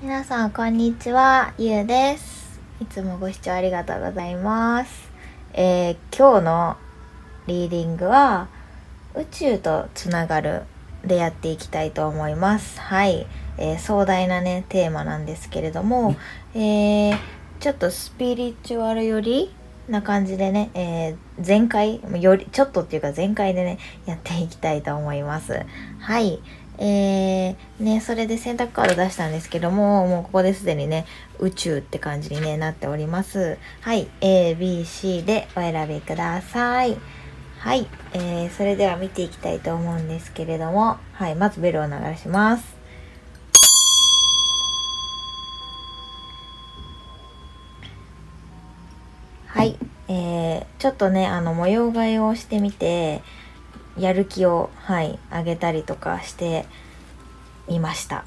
皆さんこんにちはゆうです。いつもご視聴ありがとうございます。えー、今日のリーディングは宇宙とつながるでやっていきたいと思います。はい、えー、壮大なねテーマなんですけれども、えー、ちょっとスピリチュアルよりな感じでね、えー、前回、より、ちょっとっていうか前回でね、やっていきたいと思います。はい。えー、ね、それで選択カード出したんですけども、もうここですでにね、宇宙って感じに、ね、なっております。はい、A、B、C でお選びください。はい、えー、それでは見ていきたいと思うんですけれども、はい、まずベルを流します。はい、えー、ちょっとね、あの、模様替えをしてみて、やる気を、はい、上げたりとかしてみました。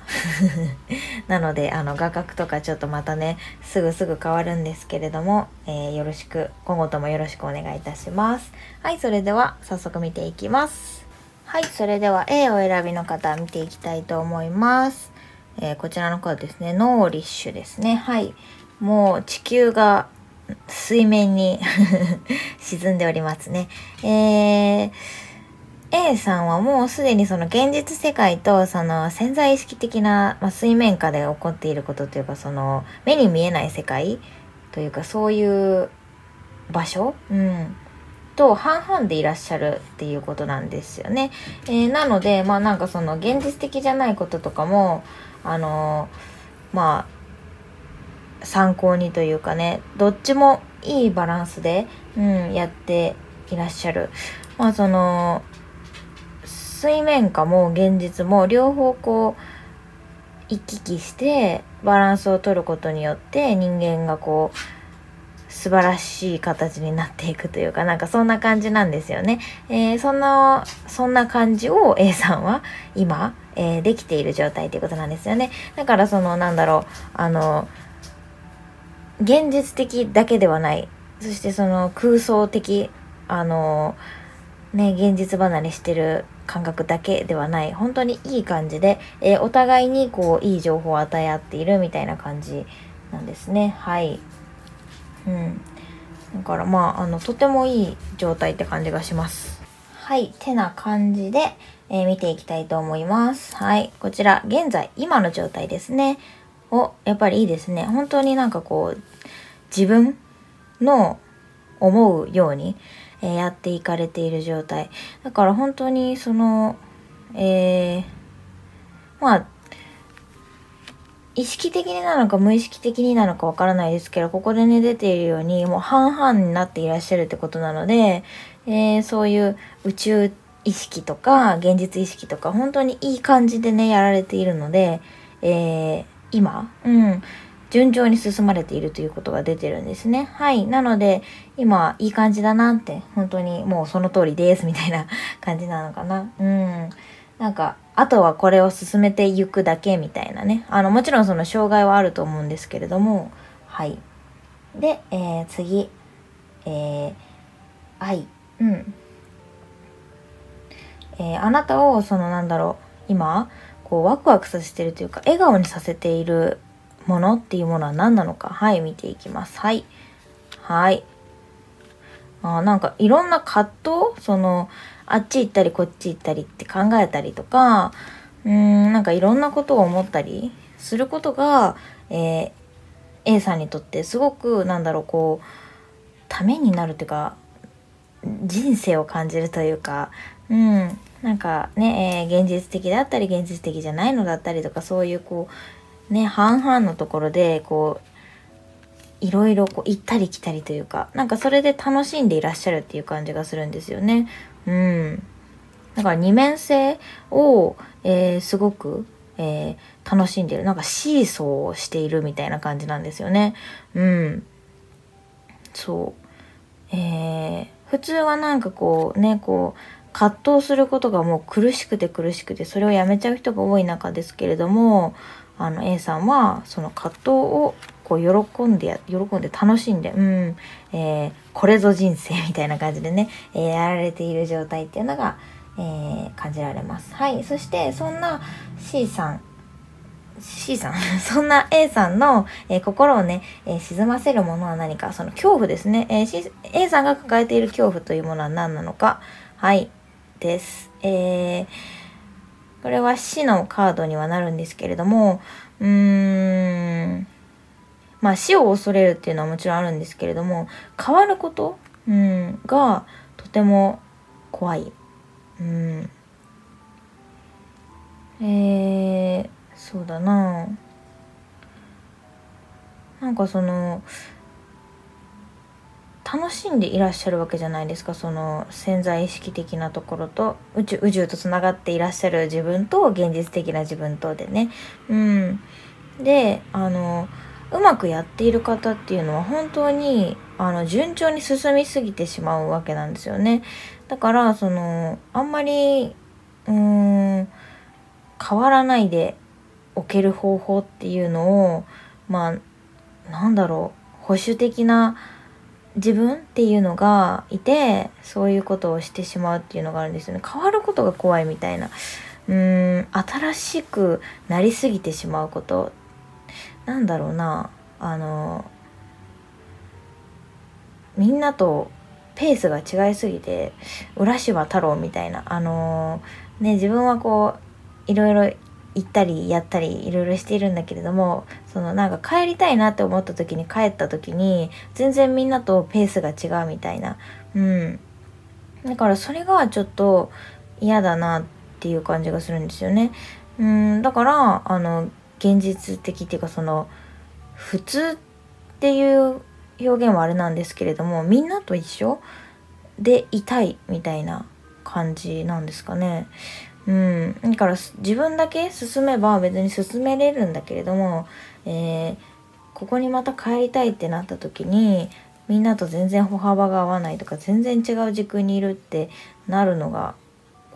なので、あの、画角とかちょっとまたね、すぐすぐ変わるんですけれども、えー、よろしく、今後ともよろしくお願いいたします。はい、それでは早速見ていきます。はい、それでは A を選びの方見ていきたいと思います。えー、こちらの方ですね、ノーリッシュですね。はい。もう地球が水面に 沈んでおりますね。えー A さんはもうすでにその現実世界とその潜在意識的な、まあ、水面下で起こっていることというかその目に見えない世界というかそういう場所、うん、と半々でいらっしゃるっていうことなんですよね。えー、なのでまあなんかその現実的じゃないこととかもあのまあ参考にというかねどっちもいいバランスで、うん、やっていらっしゃる。まあその水面下も現実も両方こう行き来してバランスを取ることによって人間がこう素晴らしい形になっていくというかなんかそんな感じなんですよね。えー、そんなそんな感じを A さんは今、えー、できている状態ということなんですよね。だからそのなんだろうあの現実的だけではないそしてその空想的あのね現実離れしてる感覚だけではない。本当にいい感じで、えー、お互いにこういい情報を与え合っているみたいな感じなんですね。はい。うん。だからまああのとてもいい状態って感じがします。はい。てな感じで、えー、見ていきたいと思います。はい。こちら現在今の状態ですね。おやっぱりいいですね。本当になんかこう自分の思うようにえやっていかれている状態。だから本当にそのえー、まあ意識的になのか無意識的になのかわからないですけどここでね出ているようにもう半々になっていらっしゃるってことなので、えー、そういう宇宙意識とか現実意識とか本当にいい感じでねやられているので、えー、今うん。順調に進まれているということが出てるんですね。はい。なので、今、いい感じだなって、本当にもうその通りです、みたいな感じなのかな。うん。なんか、あとはこれを進めていくだけみたいなね。あの、もちろんその障害はあると思うんですけれども、はい。で、えー、次、えー、愛。うん。えー、あなたを、そのなんだろう、今、こう、ワクワクさせてるというか、笑顔にさせているものっていうものは何なのか。はい見ていきます。はい。はい。あなんかいろんな葛藤？そのあっち行ったりこっち行ったりって考えたりとかうんなんかいろんなことを思ったりすることが、えー、A さんにとってすごくなんだろうこうためになるっていうか人生を感じるというかうんなんかね、えー、現実的だったり現実的じゃないのだったりとかそういうこうね半々のところでこういろいろこう行ったり来たりというかなんかそれで楽しんでいらっしゃるっていう感じがするんですよね。うん。だから二面性を、えー、すごく、えー、楽しんでる。なんかシーソーをしているみたいな感じなんですよね。うん。そう。えー、普通はなんかこうね、こう、葛藤することがもう苦しくて苦しくて、それをやめちゃう人が多い中ですけれども、あの A さんはその葛藤をこう喜んで喜んで楽しんで、うん、えー、これぞ人生みたいな感じでね、えー、やられている状態っていうのが、えー、感じられます。はい。そして、そんな C さん C さん？そんな A さんの、えー、心をね、えー、沈ませるものは何か？その恐怖ですね、えー、C、A さんが抱えている恐怖というものは何なのか？はい。です。えー、これは死のカードにはなるんですけれどもうーんまあ死を恐れるっていうのはもちろんあるんですけれども変わること、うん、がとても怖い。うんえー、そうだななんかその楽しんでいらっしゃるわけじゃないですかその潜在意識的なところと宇宙宇宙とつながっていらっしゃる自分と現実的な自分とでね。うん。であのうまくやっている方っていうのは本当にあの順調に進みすぎてしまうわけなんですよね。だからそのあんまりうーん変わらないでおける方法っていうのをまあなんだろう保守的な自分っていうのがいてそういうことをしてしまうっていうのがあるんですよね。変わることが怖いみたいな。うーん新しくなりすぎてしまうこと。なんだろうな。あのみんなとペースが違いすぎて浦島太郎みたいな。あのね自分はこういろいろ行ったりやったりいろいろしているんだけれどもそのなんか帰りたいなって思った時に帰った時に全然みんなとペースが違うみたいな。うん。だからそれがちょっと嫌だなっていう感じがするんですよね。うん。だからあの現実的っていうかその普通っていう表現はあれなんですけれどもみんなと一緒でいたいみたいな感じなんですかね。うん、だから自分だけ進めば別に進めれるんだけれども、えー、ここにまた帰りたいってなった時にみんなと全然歩幅が合わないとか全然違う軸にいるってなるのが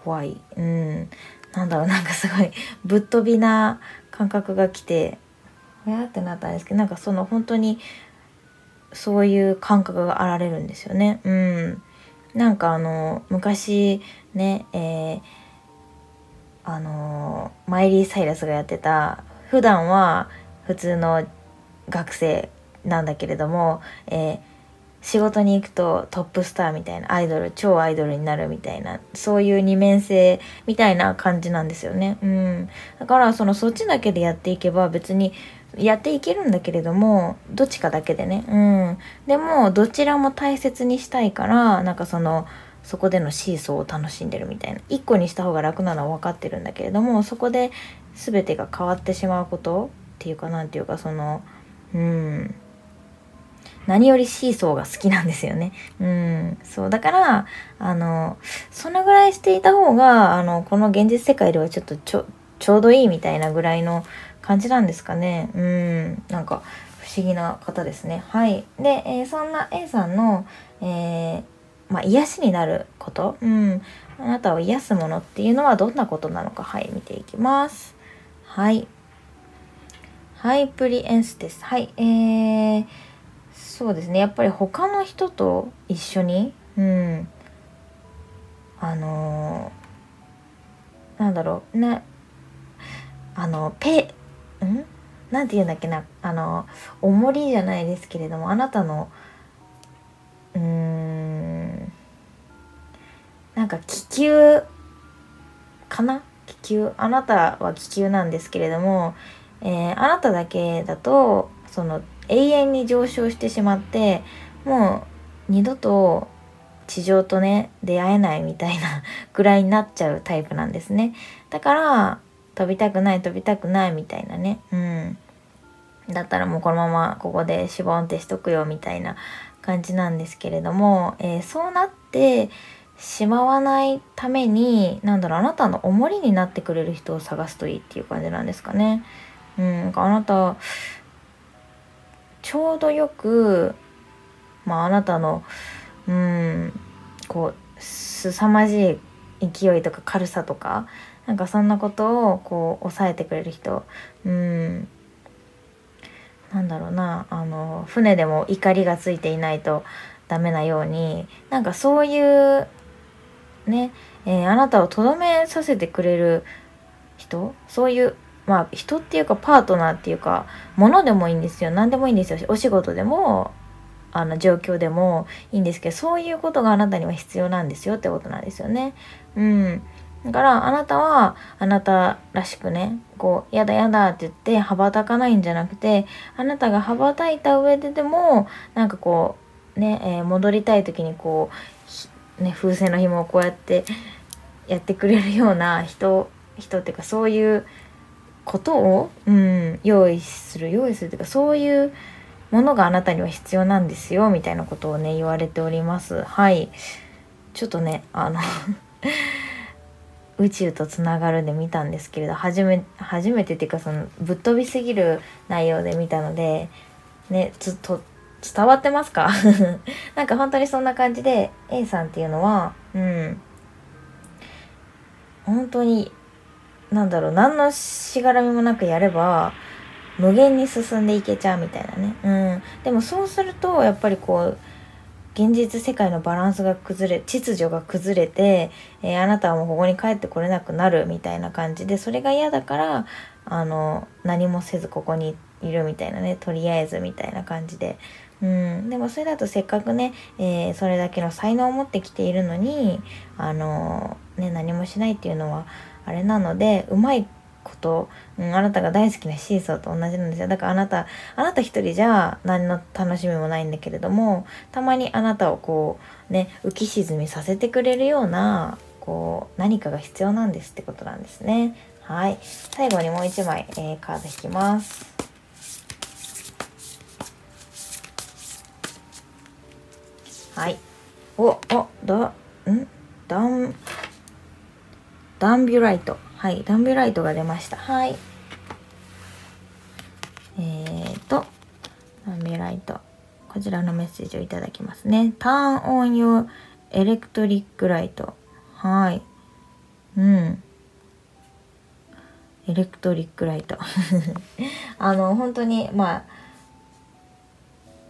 怖い。うん、なんだろうなんかすごい ぶっ飛びな感覚が来てほや？ってなったんですけどなんかその本当にそういう感覚があられるんですよね。うん、なんかあの昔ね、えーあのマイリー・サイラスがやってた普段は普通の学生なんだけれども、えー、仕事に行くとトップスターみたいなアイドル超アイドルになるみたいなそういう二面性みたいな感じなんですよね。うん、だからそのそっちだけでやっていけば別にやっていけるんだけれどもどっちかだけでね。うん、でもどちらも大切にしたいからなんかそのそこでのシーソーを楽しんでるみたいな1個にした方が楽なのは分かってるんだけれどもそこで全てが変わってしまうことっていうかなんていうかそのうん何よりシーソーが好きなんですよね。うん。そう。だから、あの、そのぐらいしていた方が、あの、この現実世界ではちょっとちょ、ちょうどいいみたいなぐらいの感じなんですかね。うん。なんか、不思議な方ですね。はい。で、えー、そんな A さんの、えー、まあ、癒しになること、うん、あなたを癒すものっていうのはどんなことなのか、はい、見ていきます。はい。ハイプリエンスです。はい、えー、そうですね。やっぱり他の人と一緒に、うん、あのー、なんだろう、ね、あの、ペ、ん？なんて言うんだっけな、あの、重りじゃないですけれども、あなたの、うーんなんか気球かな？気球？あなたは気球なんですけれども、えー、あなただけだとその永遠に上昇してしまってもう二度と地上とね出会えないみたいなぐらいになっちゃうタイプなんですね。だから飛びたくない飛びたくないみたいなね。うん。だったらもうこのままここでしぼんってしとくよみたいな感じなんですけれども、えー、そうなってしまわないために何だろうあなたの重りになってくれる人を探すといいっていう感じなんですかね。うん、あなたちょうどよくまああなたのうんこう凄まじい勢いとか軽さとかなんかそんなことをこう抑えてくれる人うんなんだろうなあの船でも怒りがついていないとダメなようになんかそういうね、えー、あなたをとどめさせてくれる人そういうまあ人っていうかパートナーっていうか物でもいいんですよ。何でもいいんですよ。お仕事でもあの状況でもいいんですけどそういうことがあなたには必要なんですよ。ってことなんですよね。うん。だからあなたはあなたらしくねこうやだやだって言って羽ばたかないんじゃなくてあなたが羽ばたいた上ででもなんかこうね、えー、戻りたい時にこう、ね、風船の紐をこうやってやってくれるような人人っていうかそういうことを、うん、用意する用意するっていうかそういうものがあなたには必要なんですよみたいなことをね言われております。はい。ちょっとねあの 宇宙とつながるで見たんですけれど初め初めてっていうかそのぶっ飛びすぎる内容で見たのでねずっと伝わってますか？なんか本当にそんな感じで A さんっていうのはうん。本当になんだろう何のしがらみもなくやれば無限に進んでいけちゃうみたいなね。うん。でもそうするとやっぱりこう現実世界のバランスが崩れ秩序が崩れて、えー、あなたはもうここに帰ってこれなくなるみたいな感じでそれが嫌だからあの何もせずここにいるみたいなねとりあえずみたいな感じで、うん、でもそれだとせっかくね、えー、それだけの才能を持ってきているのにあの、ね、何もしないっていうのはあれなのでうまいこと、うん、あなたが大好きなシーソーと同じなんですよ。だからあなたあなた一人じゃ何の楽しみもないんだけれどもたまにあなたをこうね浮き沈みさせてくれるようなこう何かが必要なんですってことなんですね。はい。最後にもう一枚、えー、カード引きます。はいおおだん？ダンダンビュライトはい、ダンビュライトが出ました。はい。えーと、ダンビュライト。こちらのメッセージをいただきますね。Turn on your electric light. はい。うん。エレクトリックライト。あの、本当に、まあ、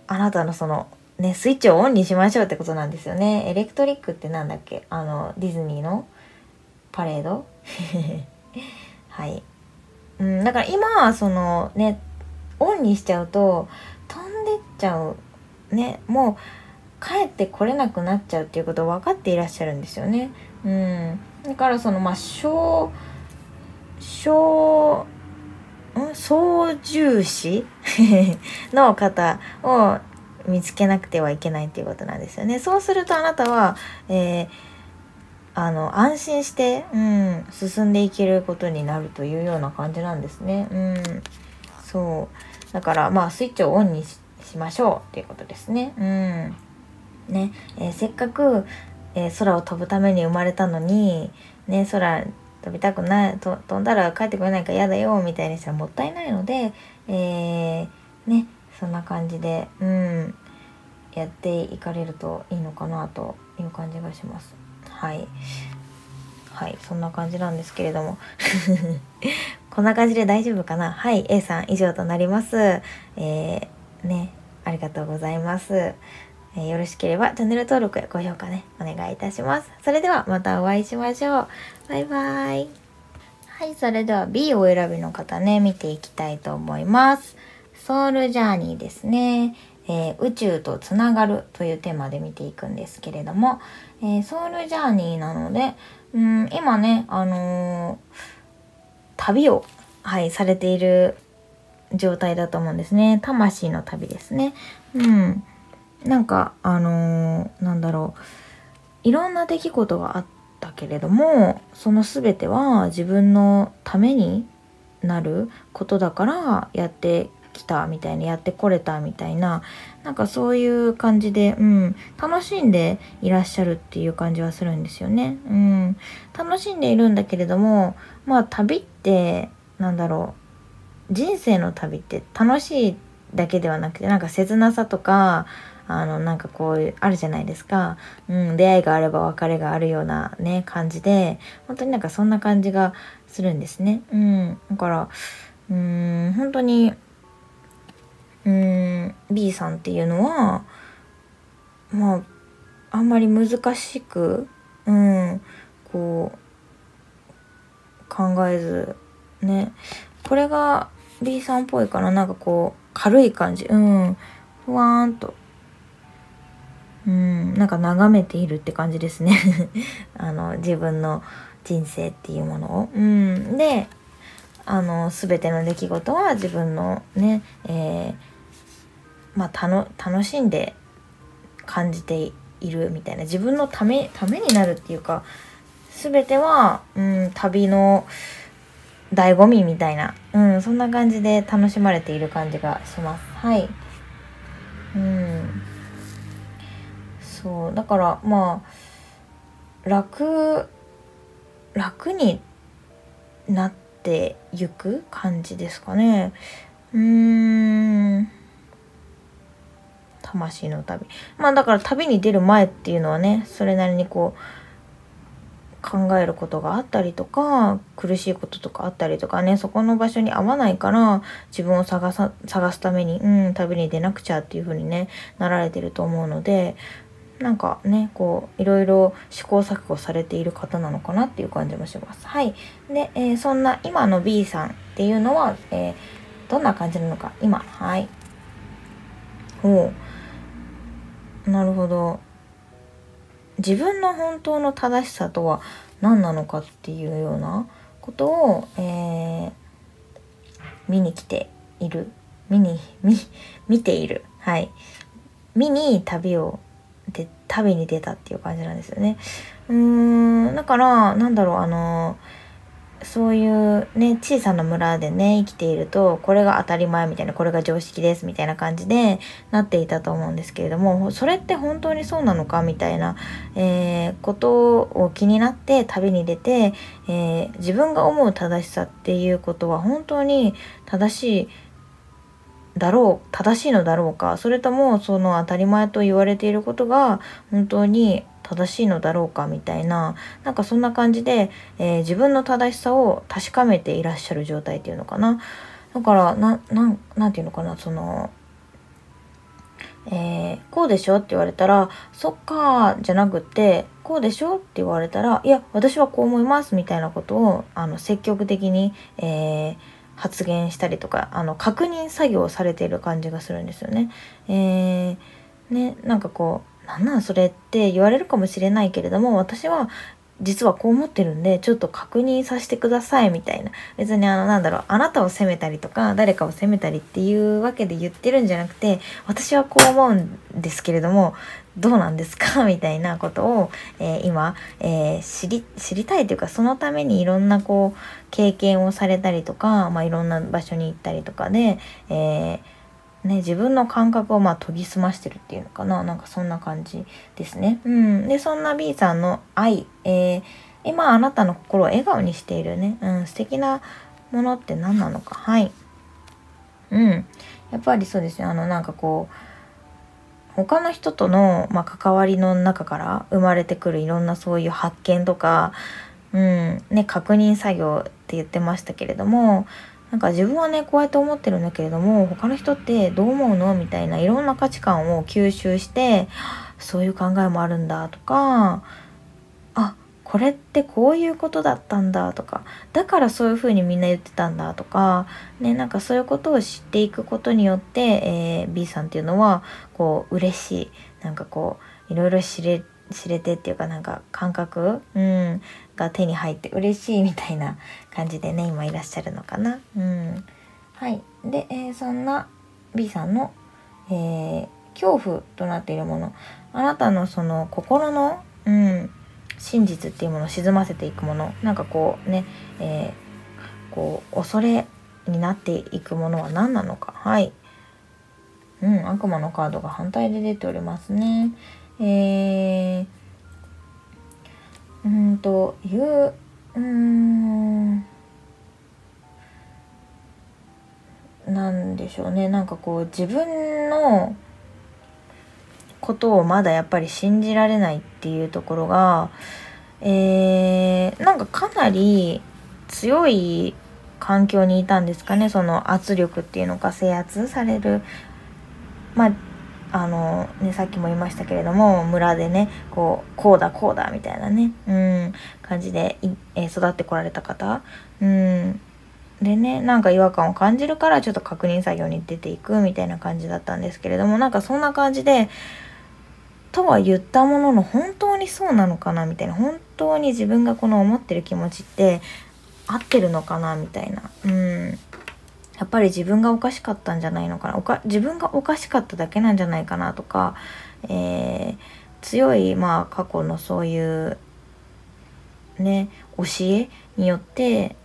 あなたのその、ね、スイッチをオンにしましょうってことなんですよね。エレクトリックってなんだっけ？あの、ディズニーの？パレード？はい。うん、だから今はそのね、オンにしちゃうと飛んでっちゃう。ね、もう帰ってこれなくなっちゃうっていうことを分かっていらっしゃるんですよね。うん。だからそのまあ小、小、ん操縦士の方を見つけなくてはいけないっていうことなんですよね。そうするとあなたは、えーあの安心して、うん、進んでいけることになるというような感じなんですね。うん、そうだからまあスイッチをオンにしましょうっていうことですね。うんねえー、せっかく、えー、空を飛ぶために生まれたのに、ね、空飛びたくないと飛んだら帰ってこれないから嫌だよみたいにしたらもったいないので、えー、ねそんな感じで、うん、やっていかれるといいのかなという感じがします。はい。はい。そんな感じなんですけれども。こんな感じで大丈夫かな？はい。A さん以上となります。えー、ねありがとうございます、えー、よろしければチャンネル登録や高評価ねお願いいたします。それではまたお会いしましょう。バイバイ。はい。それでは B をお選びの方ね見ていきたいと思います。ソウルジャーニーですねえー、宇宙とつながるというテーマで見ていくんですけれども、えー、ソウルジャーニーなので、うん、今ね、あのー、旅を、はい、されている状態だと思うんですね。魂の旅ですね。うん。なんか、あのー、なんだろう。いろんな出来事があったけれども、その全ては自分のためになることだからやってきたみたいなやってこれたみたいななんかそういう感じで、うん、楽しんでいらっしゃるっていう感じはするんですよね。うん、楽しんでいるんだけれどもまあ旅ってなんだろう人生の旅って楽しいだけではなくてなんか切なさとかあのなんかこうあるじゃないですか、うん、出会いがあれば別れがあるようなね感じで本当になんかそんな感じがするんですね。うん、だからうん本当に B さんっていうのはまああんまり難しく、うん、こう考えずね。これが B さんっぽいかな。なんかこう軽い感じ。うん。ふわーんと。うん。なんか眺めているって感じですね。あの自分の人生っていうものを。うん。であの全ての出来事は自分のねえー、まあ楽しんで感じているみたいな自分のためためになるっていうか全ては、うん、旅の醍醐味みたいな、うん、そんな感じで楽しまれている感じがします。はい。うん。そう、だからまあ、楽、楽になってゆく感じですかね。うーん。魂の旅。まあだから旅に出る前っていうのはね、それなりにこう、考えることがあったりとか苦しいこととかあったりとかねそこの場所に合わないから自分を探さ探すためにうん旅に出なくちゃっていう風にねなられてると思うのでなんかねこういろいろ試行錯誤されている方なのかなっていう感じもします。はい。で、えー、そんな今の B さんっていうのは、えー、どんな感じなのか今はいほうなるほど。自分の本当の正しさとは何なのかっていうようなことを、えー、見に来ている。見に見見ている。はい。見に旅をで旅に出たっていう感じなんですよね。うーんだからなんだろうあのーそういうね、小さな村でね、生きていると、これが当たり前みたいな、これが常識ですみたいな感じでなっていたと思うんですけれども、それって本当にそうなのかみたいな、えー、ことを気になって旅に出て、えー、自分が思う正しさっていうことは本当に正しいだろう正しいのだろうかそれともその当たり前と言われていることが本当に正しいのだろうかみたいななんかそんな感じで、えー、自分の正しさを確かめていらっしゃる状態っていうのかなだからなななんていうのかなそのえー、こうでしょって言われたら、そっかじゃなくて、こうでしょって言われたら、いや、私はこう思いますみたいなことを、あの、積極的に、えー、発言したりとか、あの、確認作業をされている感じがするんですよね。えー、ね、なんかこう、なんなんそれって言われるかもしれないけれども私は実はこう思ってるんでちょっと確認させてくださいみたいな。別にあのなんだろうあなたを責めたりとか誰かを責めたりっていうわけで言ってるんじゃなくて私はこう思うんですけれどもどうなんですかみたいなことを、えー、今、えー、知り知りたいというかそのためにいろんなこう経験をされたりとか、まあ、いろんな場所に行ったりとかで、えーね、自分の感覚をまあ研ぎ澄ましてるっていうのかな。なんかそんな感じですね。うん、でそんな B さんの愛、えー、今あなたの心を笑顔にしているね、うん、素敵なものって何なのか。はい。うん。やっぱりそうですねあのなんかこう他の人との、まあ、関わりの中から生まれてくるいろんなそういう発見とか、うん。ね、確認作業って言ってましたけれどもなんか自分はねこうやって思ってるんだけれども他の人ってどう思うのみたいないろんな価値観を吸収してそういう考えもあるんだとかあこれってこういうことだったんだとかだからそういうふうにみんな言ってたんだとかねなんかそういうことを知っていくことによって、えー、B さんっていうのはこう嬉しい。なんかこういろいろ知れ知れてっていうかなんか感覚、うん、が手に入って嬉しいみたいな感じでね今いらっしゃるのかな。うん、はい。で、えー、そんな B さんの、えー、恐怖となっているもの。あなたのその心の、うん、真実っていうものを沈ませていくもの。なんかこうね、えー、こう恐れになっていくものは何なのか。はい。うん悪魔のカードが反対で出ておりますね。えー、うんといううんなんでしょうね。なんかこう自分のことをまだやっぱり信じられないっていうところがえー、なんかかなり強い環境にいたんですかね。その圧力っていうのか制圧される。まああのねさっきも言いましたけれども村でねこうこうだこうだみたいなねうん感じで、え、育ってこられた方。うん。でねなんか違和感を感じるからちょっと確認作業に出ていくみたいな感じだったんですけれどもなんかそんな感じでとは言ったものの本当にそうなのかなみたいな。本当に自分がこの思ってる気持ちって合ってるのかなみたいな。うん。やっぱり自分がおかしかったんじゃないのかなおか自分がおかしかっただけなんじゃないかなとか、えー、強いまあ過去のそういうね教えによって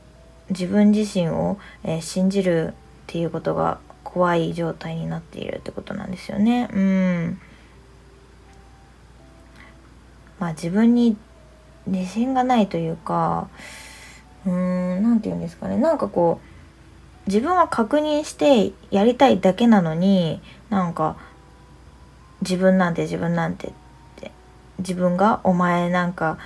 自分自身を、えー、信じるっていうことが怖い状態になっているってことなんですよね。うん。まあ自分に自信がないというか、うーん、なんて言うんですかね。なんかこう、自分は確認してやりたいだけなのに、なんか、自分なんて自分なんてって、自分がお前なんか、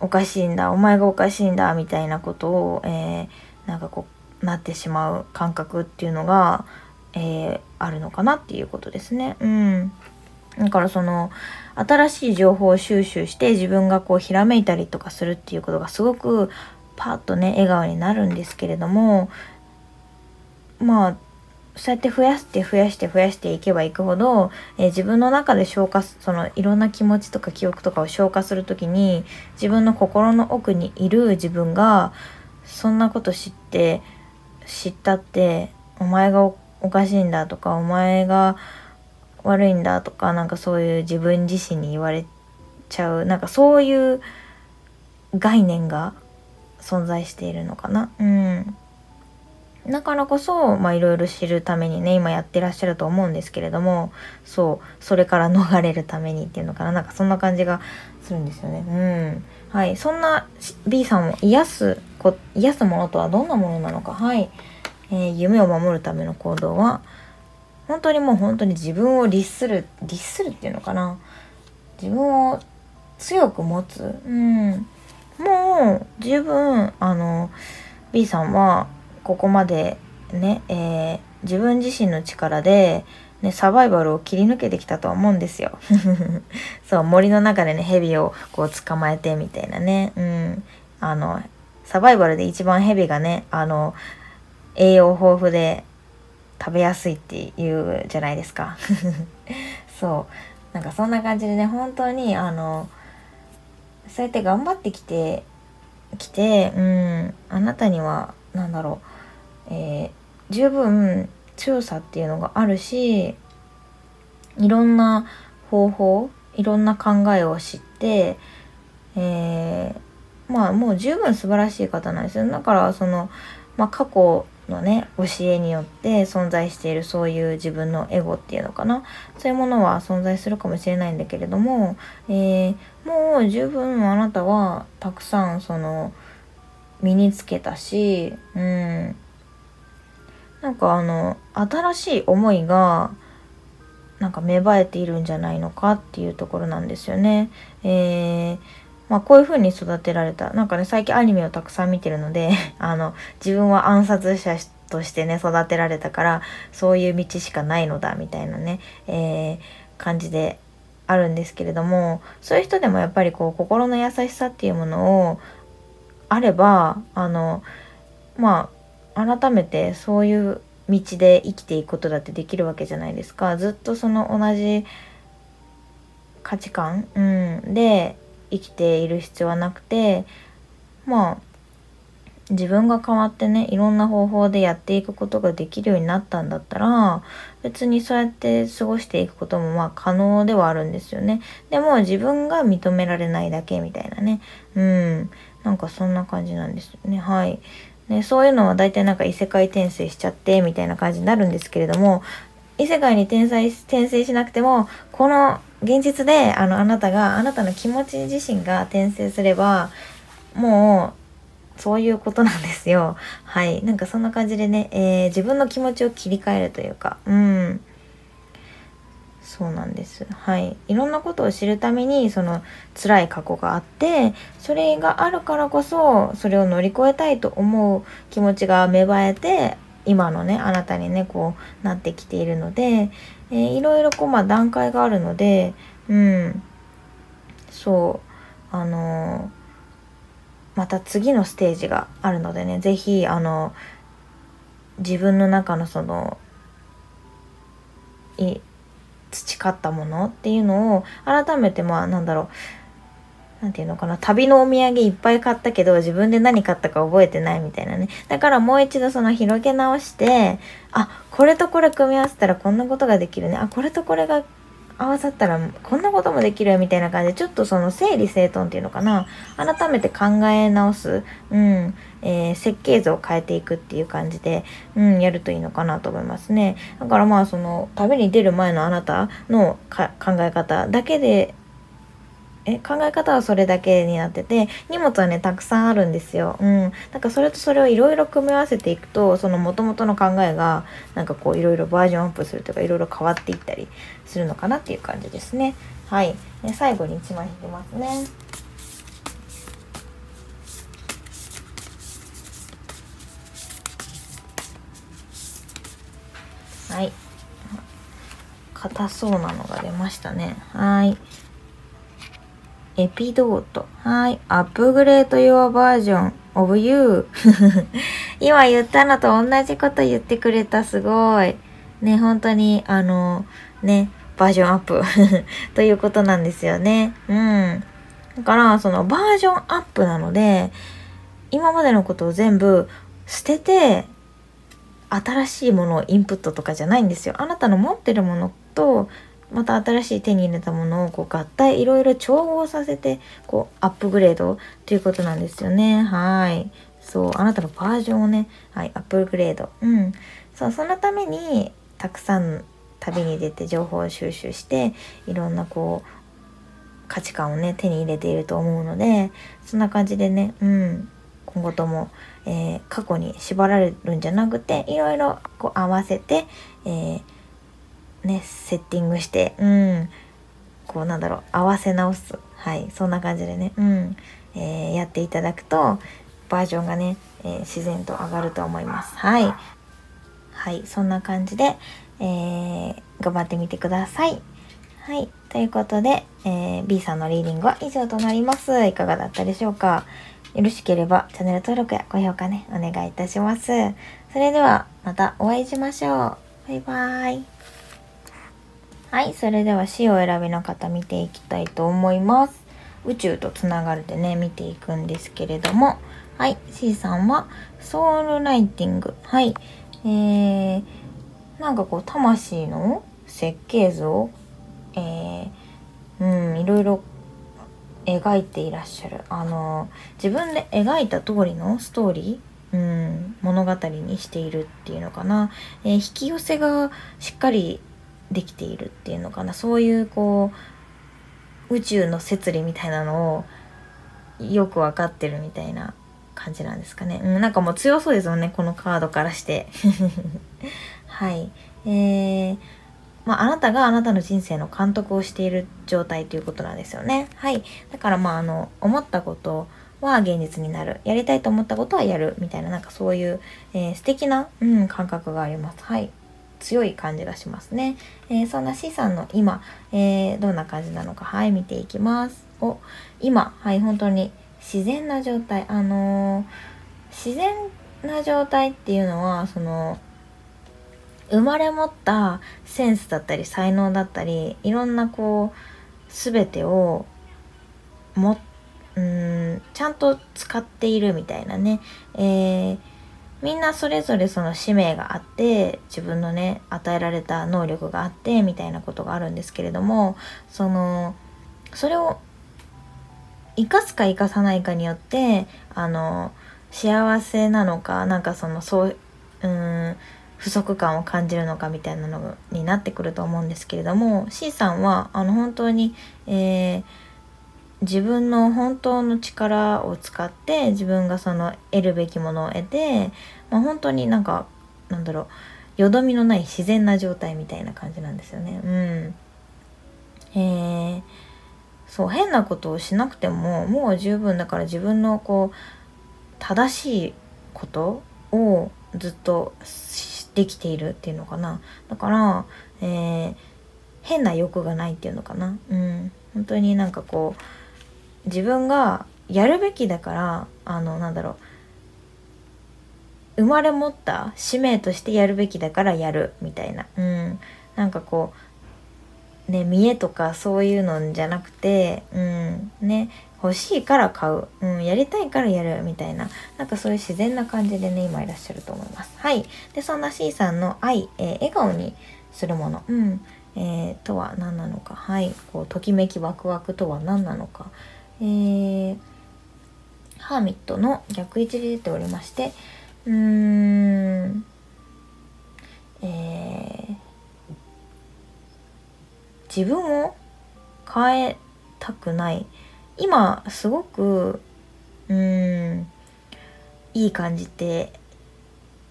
おかしいんだお前がおかしいんだみたいなことを、えー、なんかこうなってしまう感覚っていうのが、えー、あるのかなっていうことですね。うん、だからその新しい情報を収集して自分がこうひらめいたりとかするっていうことがすごくパッとね笑顔になるんですけれどもまあそうやって増やして増やして増やしていけばいくほど、えー、自分の中で消化そのいろんな気持ちとか記憶とかを消化する時に自分の心の奥にいる自分がそんなこと知って知ったってお前がおかしいんだとかお前が悪いんだとかなんかそういう自分自身に言われちゃうなんかそういう概念が存在しているのかなうん。だからこそ、まあいろいろ知るためにね、今やってらっしゃると思うんですけれども、そう、それから逃れるためにっていうのかな、なんかそんな感じがするんですよね。うん。はい。そんな B さんを癒す、こ癒すものとはどんなものなのか。はい。えー、夢を守るための行動は、本当にもう本当に自分を律する、律するっていうのかな。自分を強く持つ。うん。もう十分、あの、B さんはここまでね、えー、自分自身の力で、ね、サバイバルを切り抜けてきたと思うんですよ。そう、森の中でね、蛇をこう捕まえてみたいなね。うん。あの、サバイバルで一番蛇がね、あの、栄養豊富で食べやすいっていうじゃないですか。そう。なんかそんな感じでね、本当に、あの、そうやって頑張ってきて、きて、うん、あなたには、なんだろう、えー、十分強さっていうのがあるしいろんな方法いろんな考えを知って、えー、まあもう十分素晴らしい方なんですよ。だからその、まあ、過去のね教えによって存在しているそういう自分のエゴっていうのかな。そういうものは存在するかもしれないんだけれども、えー、もう十分あなたはたくさんその身につけたしうんなんかあの新しい思いがなんか芽生えているんじゃないのかっていうところなんですよね。えー、まあこういう風に育てられた。なんかね、最近アニメをたくさん見てるので、あの、自分は暗殺者としてね、育てられたから、そういう道しかないのだ、みたいなね、えー、感じであるんですけれども、そういう人でもやっぱりこう、心の優しさっていうものを、あれば、あの、まあ、改めてそういう道で生きていくことだってできるわけじゃないですか。ずっとその同じ価値観、うん、で生きている必要はなくてまあ自分が変わってねいろんな方法でやっていくことができるようになったんだったら別にそうやって過ごしていくこともまあ可能ではあるんですよね。でも自分が認められないだけみたいなね。うん。なんかそんな感じなんですよね。はい。ね、そういうのは大体なんか異世界転生しちゃってみたいな感じになるんですけれども、異世界に転生転生しなくても、この現実であのあなたが、あなたの気持ち自身が転生すれば、もう、そういうことなんですよ。はい。なんかそんな感じでね、えー、自分の気持ちを切り替えるというか、うん。そうなんです。はい。いろんなことを知るために、その辛い過去があって、それがあるからこそ、それを乗り越えたいと思う気持ちが芽生えて、今のね、あなたにね、こうなってきているので、えー、いろいろこう、まあ段階があるので、うん。そう。あのー、また次のステージがあるのでね是非あの自分の中のそのい培ったものっていうのを改めてまあなんだろう何て言うのかな旅のお土産いっぱい買ったけど自分で何買ったか覚えてないみたいなね。だからもう一度その広げ直してあこれとこれ組み合わせたらこんなことができるね。あこれとこれが合わさったらこんなこともできるみたいな感じでちょっとその整理整頓っていうのかな。改めて考え直す、うん。えー、設計図を変えていくっていう感じで、うん、やるといいのかなと思いますね。だからまあその旅に出る前のあなたの考え方だけでえ考え方はそれだけになってて荷物はねたくさんあるんですよ。うん。だかそれとそれをいろいろ組み合わせていくとその元々の考えがなんかこういろいろバージョンアップするとかいろいろ変わっていったりするのかなっていう感じですね。はい。で最後に1枚引きますね。はい。硬そうなのが出ましたね。はい。エピドート。はい。アップグレード your version of you 今言ったのと同じこと言ってくれた。すごい。ね、本当に、あの、ね、バージョンアップ ということなんですよね。うん。だから、そのバージョンアップなので、今までのことを全部捨てて、新しいものをインプットとかじゃないんですよ。あなたの持ってるものとまた新しい手に入れたものをこう合体いろいろ調合させてこうアップグレードということなんですよね。はい。そうあなたのバージョンをねはいアップグレード。うん。そうそのためにたくさん旅に出て情報を収集していろんなこう価値観をね手に入れていると思うのでそんな感じでねうん。今後とも、えー、過去に縛られるんじゃなくていろいろこう合わせて、えーね、セッティングして、うん、こうなんだろう、合わせ直す。はい、そんな感じでね、うん、えー、やっていただくと、バージョンがね、えー、自然と上がると思います。はい。はい、そんな感じで、えー、頑張ってみてください。はい。ということで、えー、B さんのリーディングは以上となります。いかがだったでしょうか？よろしければチャンネル登録や高評価ね、お願いいたします。それではまたお会いしましょう。バイバーイ。はい、それでは死を選びの方見ていきたいと思います。宇宙とつながるでね、見ていくんですけれども、はい、C さんはソウルライティング。はい、えー、なんかこう、魂の設計図を、えー、うん、いろいろ描いていらっしゃる。あの、自分で描いた通りのストーリー、うん、物語にしているっていうのかな。えー、引き寄せがしっかりできているっていうのかなそういうこう宇宙の摂理みたいなのをよく分かってるみたいな感じなんですかね。うん、なんかもう強そうですよね、このカードからして。はい。えー、まあ、あなたがあなたの人生の監督をしている状態ということなんですよね。はい。だからまあ、あの、思ったことは現実になる。やりたいと思ったことはやる。みたいな、なんかそういう、えー、素敵な、うん、感覚があります。はい。強い感じがしますね。えー、そんな C さんの今、えー、どんな感じなのか、はい、見ていきます。お、今、はい、本当に自然な状態。あのー、自然な状態っていうのは、その、生まれ持ったセンスだったり才能だったりいろんなこう全てをもうんちゃんと使っているみたいなね、えー、みんなそれぞれその使命があって自分のね与えられた能力があってみたいなことがあるんですけれどもそのそれを生かすか生かさないかによってあの幸せなのかなんかそのそううん不足感を感じるのかみたいなのになってくると思うんですけれども C さんはあの本当に、えー自分の本当の力を使って自分がその得るべきものを得て、まあ、本当になんかなんだろうよどみのない自然な状態みたいな感じなんですよね。うん。えー、そう変なことをしなくてももう十分だから自分のこう正しいことをずっとできているっていうのかな。だから、えー、変な欲がないっていうのかな。うん。本当になんかこう自分がやるべきだからあのなんだろう。生まれ持った使命としてやるべきだからやるみたいな。うん。なんかこうね見栄とかそういうのじゃなくてうん。ね欲しいから買う、うん、やりたいからやるみたいな。なんかそういう自然な感じでね今いらっしゃると思います。はい。でそんな C さんの愛、えー、笑顔にするもの、うん。えー、とは何なのか。はい。こうときめきワクワクとは何なのか。えー、ハーミットの逆位置で出ておりましてうーんえー、自分を変えたくない。今すごくうーんいい感じって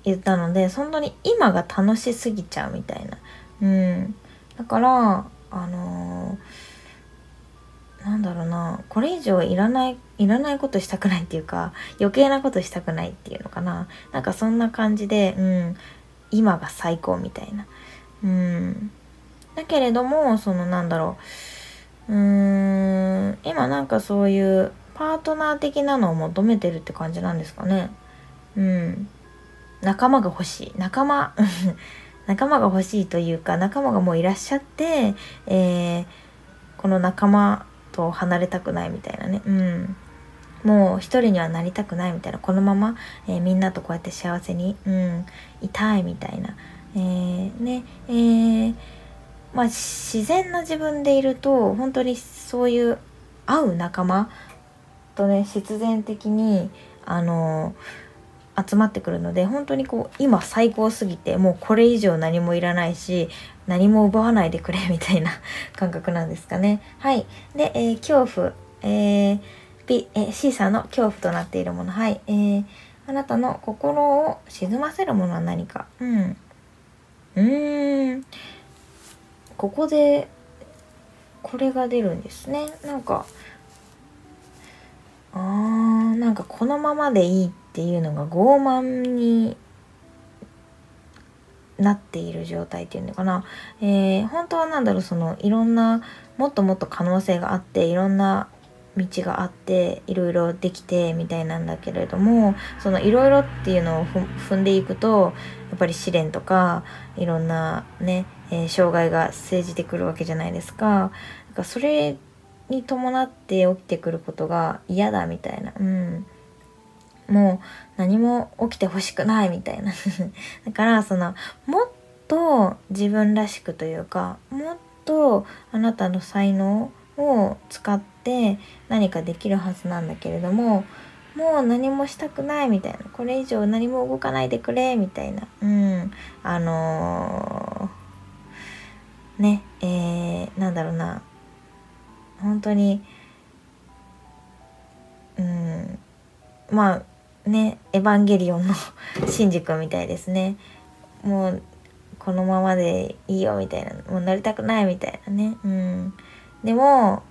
言ったので本当に今が楽しすぎちゃうみたいな。うん。だからあのー、なんだろうな。これ以上いらないいらないことしたくないっていうか余計なことしたくないっていうのかな。なんかそんな感じでうん。今が最高みたいな。うん。だけれどもそのなんだろう。うーん。今なんかそういうパートナー的なのを求めてるって感じなんですかね。うん。仲間が欲しい。仲間 仲間が欲しいというか仲間がもういらっしゃって、えー、この仲間と離れたくないみたいなね。うん。もう一人にはなりたくないみたいな。このまま、えー、みんなとこうやって幸せに、うん、いたいみたいな、えー、ねえーまあ自然な自分でいると本当にそういう合う仲間とね必然的にあの集まってくるので本当にこう今最高すぎてもうこれ以上何もいらないし何も奪わないでくれみたいな 感覚なんですかね。はい。で、えー、恐怖、えー B えー、C さんの恐怖となっているもの。はい。えー、あなたの心を沈ませるものは何か。うん。うーん。ここでこれが出るんですねなんかあーなんかこのままでいいってていうのが傲慢になっている状態っていうのかな、えー、本当は何だろうそのいろんなもっともっと可能性があっていろんな道があっていろいろできてみたいなんだけれどもそのいろいろっていうのを踏んでいくとやっぱり試練とかいろんなねえー、障害が生じてくるわけじゃないですか。なんかそれに伴って起きてくることが嫌だみたいな。うん。もう何も起きてほしくないみたいな。だからそのもっと自分らしくというかもっとあなたの才能を使って何かできるはずなんだけれどももう何もしたくないみたいな。これ以上何も動かないでくれみたいな。うん。あのーねえー、なんだろうな。本当にうん。まあねエヴァンゲリオンの シンジ君みたいですね。もうこのままでいいよみたいな。もうなりたくないみたいなね。うん。でも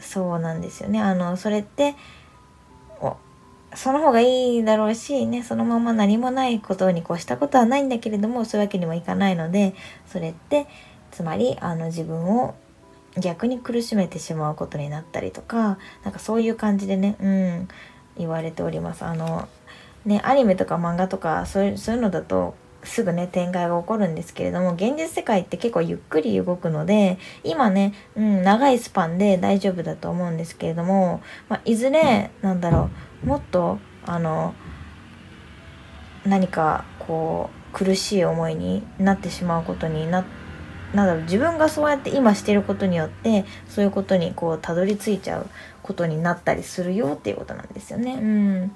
そうなんですよね。あのそれってその方がいいだろうしねそのまま何もないことに越したことはないんだけれどもそういうわけにもいかないのでそれってつまりあの自分を逆に苦しめてしまうことになったりとかなんかそういう感じでね。うん。言われております。あのねアニメとか漫画とかそういうのだとすぐね展開が起こるんですけれども現実世界って結構ゆっくり動くので今ね、うん、長いスパンで大丈夫だと思うんですけれども、まあ、いずれなんだろうもっとあの何かこう苦しい思いになってしまうことにななんだろう自分がそうやって今してることによってそういうことにこうたどり着いちゃうことになったりするよっていうことなんですよね。うん。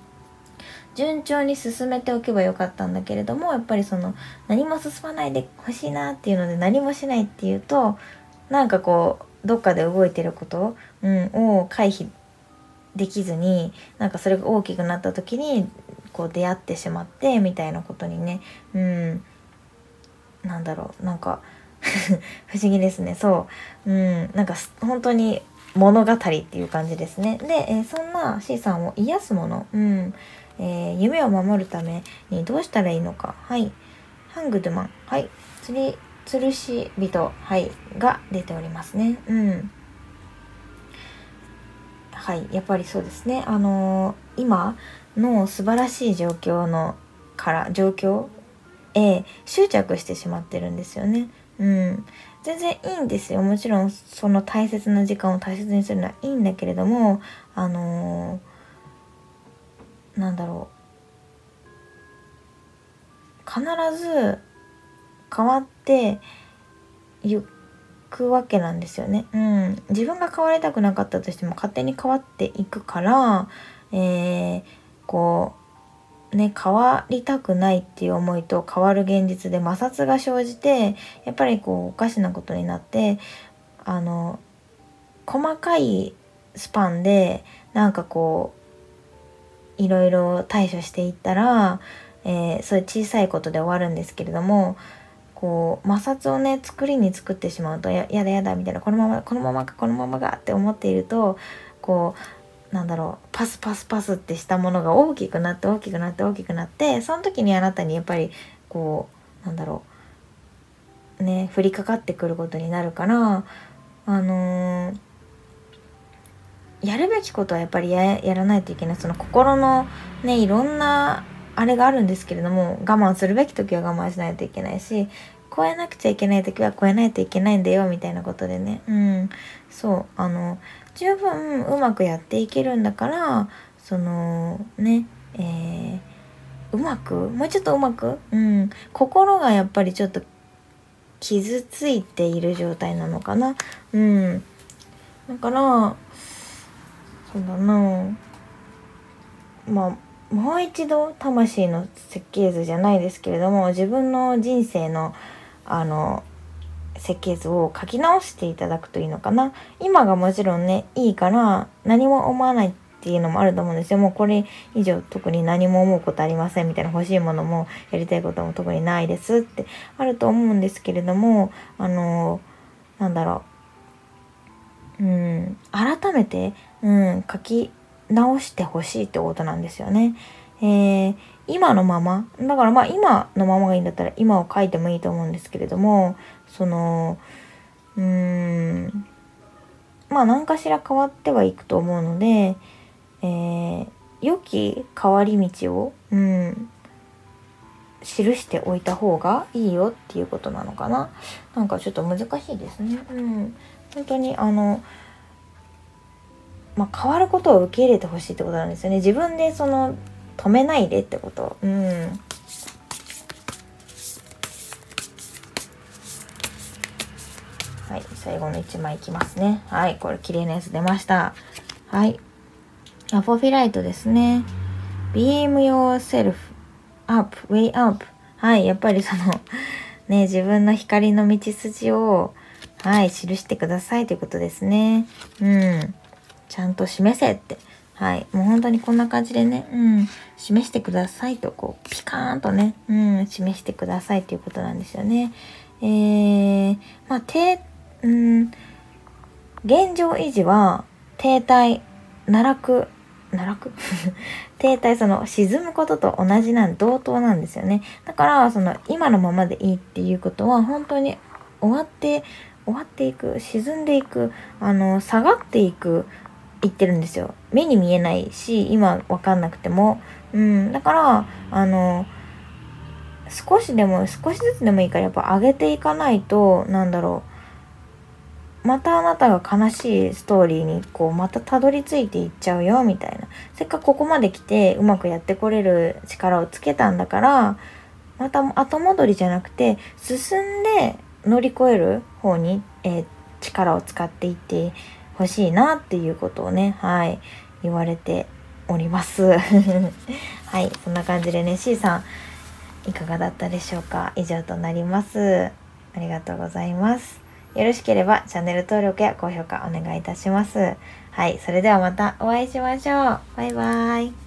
順調に進めておけばよかったんだけれどもやっぱりその何も進まないでほしいなっていうので何もしないっていうとなんかこうどっかで動いてること、うん、を回避できずになんかそれが大きくなった時にこう出会ってしまってみたいなことにねうんなんだろうなんか 不思議ですね。そう。うんなんか本当に物語っていう感じですねで、えー、そんな C さんを癒すものうんえー、夢を守るためにどうしたらいいのか。はい。ハングドマン。はい。釣り、吊るし人。はい。が出ておりますね。うん。はいやっぱりそうですねあの今の素晴らしい状況のから状況へ執着してしまってるんですよね。うん、全然いいんですよ。もちろんその大切な時間を大切にするのはいいんだけれどもあのー、なんだろう。必ず変わってゆくわけなんですよね。うん、自分が変わりたくなかったとしても勝手に変わっていくから、えー、こうね変わりたくないっていう思いと変わる現実で摩擦が生じてやっぱりこうおかしなことになってあの細かいスパンでなんかこういろいろ対処していったら、えー、そういう小さいことで終わるんですけれどもこう摩擦をね作りに作ってしまうとやだやだみたいなこのままこのままかこのままがって思っているとこうなんだろうパスパスパスってしたものが大きくなって大きくなって大きくなってその時にあなたにやっぱりこうなんだろうね降りかかってくることになるからあのー、やるべきことはやっぱりやらないといけない。その心のねいろんなあれがあるんですけれども我慢するべき時は我慢しないといけないし超えなくちゃいけない時は超えないといけないんだよみたいなことでね。うん。そうあの十分うまくやっていけるんだからそのねえー、うまく？もうちょっとうまく？うん。心がやっぱりちょっと傷ついている状態なのかな？うん。だからそうだなまあもう一度魂の設計図じゃないですけれども自分の人生のあの設計図を書き直していただくといいのかな。今がもちろんねいいから何も思わないっていうのもあると思うんですよ。もうこれ以上特に何も思うことありませんみたいな欲しいものもやりたいことも特にないですってあると思うんですけれどもあのなんだろう。うん改めて、うん、書き直してほしいってことなんですよね。えー、今のままだからまあ今のままがいいんだったら今を書いてもいいと思うんですけれどもそのうーんまあ何かしら変わってはいくと思うので、えー、良き変わり道を、うん、記しておいた方がいいよっていうことなのかな。なんかちょっと難しいですね。うん、本当にあのまあ、変わることを受け入れてほしいってことなんですよね。自分でその止めないでってこと。うん。はい最後の1枚いきますね。はいこれ綺麗なやつ出ました。はい。アポフィライトですね。Beam yourself up, way up はいやっぱりその ね自分の光の道筋をはい記してくださいということですね。うん。ちゃんと示せって。はい。もう本当にこんな感じでね、うん、示してくださいと、こう、ピカーンとね、うん、示してくださいっていうことなんですよね。えー、まあ、停、うん、現状維持は、停滞、奈落、奈落？停滞、その、沈むことと同じなん、同等なんですよね。だから、その、今のままでいいっていうことは、本当に終わって、終わっていく、沈んでいく、あの、下がっていく、言ってるんですよ。目に見えないし、今わかんなくても。うん、だから、あの、少しでも、少しずつでもいいからやっぱ上げていかないと、なんだろう。またあなたが悲しいストーリーにこうまたたどり着いていっちゃうよみたいなせっかくここまで来てうまくやってこれる力をつけたんだからまた後戻りじゃなくて進んで乗り越える方に、えー、力を使っていって欲しいなっていうことをね、はい、言われております。はい、そんな感じでね、C さん、いかがだったでしょうか？以上となります。ありがとうございます。よろしければチャンネル登録や高評価お願いいたします。はい、それではまたお会いしましょう。バイバーイ。